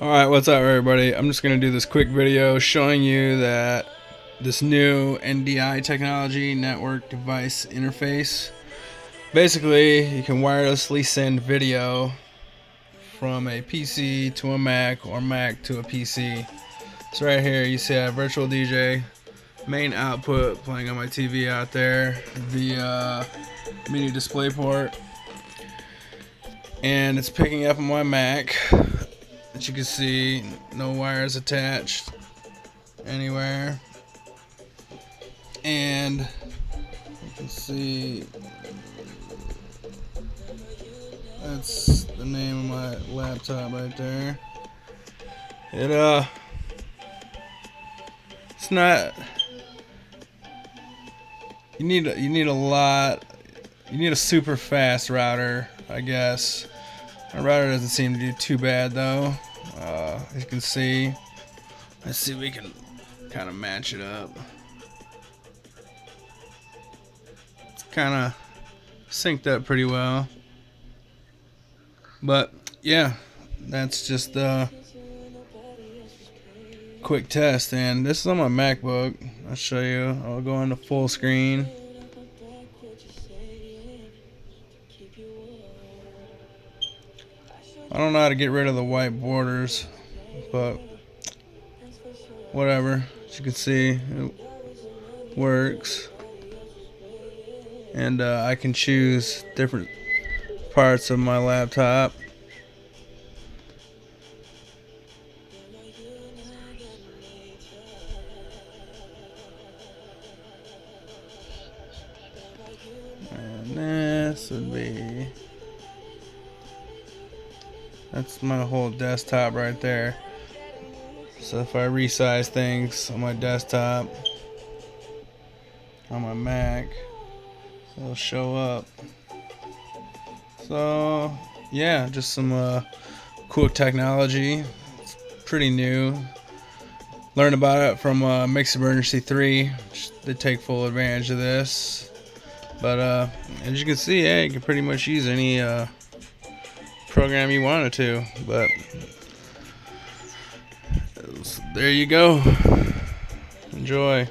Alright, what's up everybody? I'm just going to do this quick video showing you that this new NDI technology network device interface basically you can wirelessly send video from a PC to a Mac or Mac to a PC. So right here you see a virtual DJ main output playing on my TV out there via mini display port and it's picking up on my Mac. As you can see no wires attached anywhere. And you can see that's the name of my laptop right there. It uh it's not you need you need a lot you need a super fast router I guess my router doesn't seem to do too bad though. Uh, as you can see let's see if we can kind of match it up. It's kind of synced up pretty well. But yeah that's just a quick test and this is on my MacBook. I'll show you. I'll go into full screen I don't know how to get rid of the white borders, but whatever. As you can see, it works. And uh, I can choose different parts of my laptop. And this would be that's my whole desktop right there. So if I resize things on my desktop, on my Mac, it'll show up. So yeah, just some uh, cool technology. It's pretty new. Learned about it from uh, Mix Emergency 3. They take full advantage of this. But uh, as you can see, yeah, you can pretty much use any uh, program you wanted to, but there you go. Enjoy.